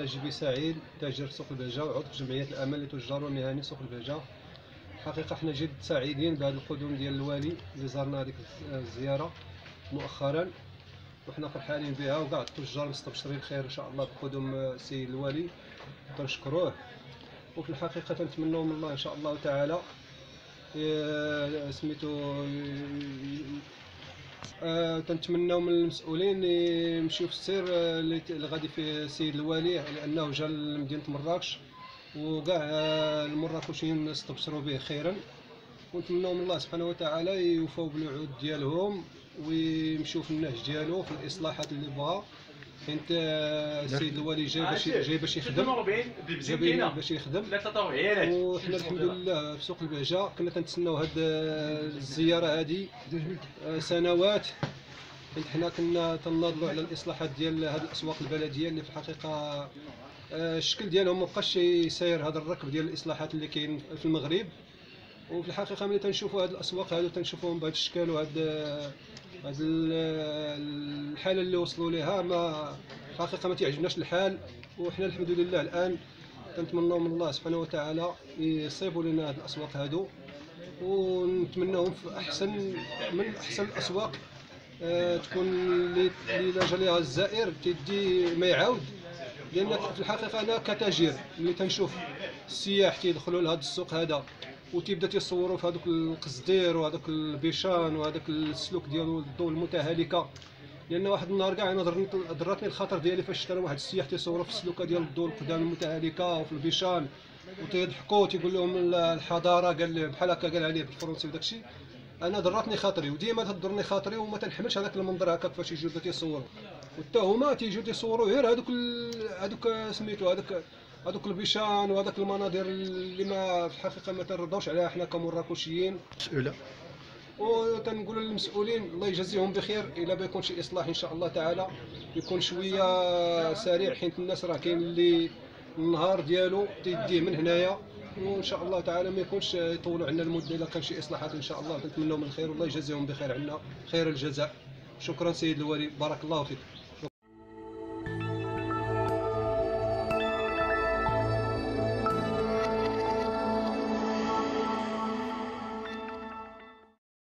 الحاج بسعيد تاجر سوق البهجة وعضو جمعية الأمل لتجار ومهني سوق البهجة حقيقة حنا جد سعيدين بهذا القدوم ديال الوالي اللي زارنا هذيك الزيارة مؤخرا وحنا فرحانين بها وكاع التجار مستبشرين خير إن شاء الله بقدوم السيد الوالي. تنشكروه. وفي الحقيقة تنتمنوا من الله إن شاء الله تعالى. إيه، سميتو آه، تنتمناو من المسؤولين يمشيو في السير آه، اللي غادي فيه السيد الوالي لأنه جا لمدينة مراكش وكاع آه، المراكشيين استبشروا به خيرا. ونتمناو من الله سبحانه وتعالى يوفوا بالوعود ديالهم ويمشيو في النهج ديالو في الإصلاحات اللي بغا. حيت آه، السيد الوالي جاي باش جاي باش يخدم. 42 بالبنزين جاي باش يخدم. وحنا الحمد لله في سوق البهجة. كنا تنتسناو هاد الزيارة هذه سنوات. حيت حنا كنا تناضلوا على الإصلاحات ديال هاد الأسواق البلدية اللي في الحقيقة آه، الشكل ديالهم مابقاش يسير هذا الركب ديال الإصلاحات اللي كاين في المغرب. وفي الحقيقة ملي تنشوفوا هاد الأسواق هادو تنشوفوهم بهذا الشكل وهاد هاد ال- الحالة اللي وصلوا لها ما الحقيقة ما تعجبناش الحال وحنا الحمد لله الآن كنتمنوا من الله سبحانه وتعالى يصيبوا لنا هاد الأسواق هادو ونتمناهم في احسن من أحسن الأسواق آه، تكون اللي اللي لا جا ليها الزائر تدي ما يعاود لأن في الحقيقة أنا كتاجر اللي تنشوف السياح تيدخلوا لهذا السوق هذا وتيبدا تيصوروا في هذوك القصدير وهذوك البيشان وهذاك السلوك ديالو الضوء المتهالكة. لأن واحد النهار كاع أنا ضرتني الخاطر ديالي فاش شرا واحد السياح تيصوروا في السلوكة ديال الضوء القدام المتهالكة وفي البيشان. وتيضحكوا تيقول لهم ال- الحضارة قال بحال هكا قال عليه بالفرنسي وداك الشيء. أنا ضرتني خاطري وديما تضرني خاطري وما تنحملش هذاك المنظر هكاك فاش يجيو تيصوروا وحتى هما تيجيو تيصوروا غير هذوك هذوك سميتو هذوك هذوك البيشان وهذاك المناظر اللي ما في الحقيقة ما تنرضاوش عليها حنا كمراكشيين. مسؤولة. وتنقول للمسؤولين الله يجازيهم بخير إلا ما يكون شي إصلاح إن شاء الله تعالى. يكون شوية سريع حيت الناس راه كاين اللي النهار ديالو تيديه من هنايا. وإن شاء الله تعالى ما يكونش يطولوا عنا المدة إلا كان شي إصلاحات إن شاء الله نتمنوا من الخير. والله يجازيهم بخير عنا خير الجزاء. شكرا سيد الوالي. بارك الله فيك.